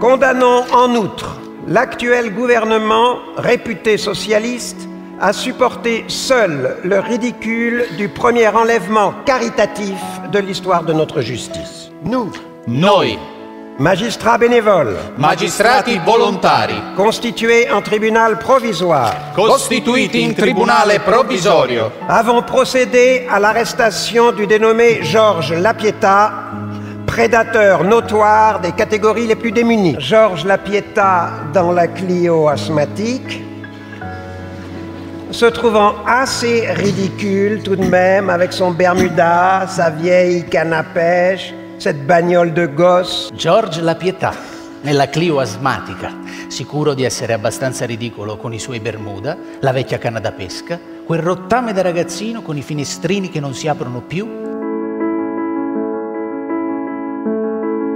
Condamnons en outre l'actuel gouvernement, réputé socialiste, à supporter seul le ridicule du premier enlèvement caritatif de l'histoire de notre justice. Nous, Noi, magistrats bénévoles, magistrati volontari, constitués en tribunal provisoire, costituiti in tribunale provvisorio, avons procédé à l'arrestation du dénommé Georges Lapieta, prédateur notoire des catégories les plus démunies. Georges Lapieta dans la Clio asthmatique, se trouvant assez ridicule tout de même avec son Bermuda, sa vieille canne à pêche, cette bagnole de gosse. George La Pietà, nella Clio asmatica, sicuro di essere abbastanza ridicolo con i suoi Bermuda, la vecchia canna da pesca, quel rottame da ragazzino con i finestrini che non si aprono più thank you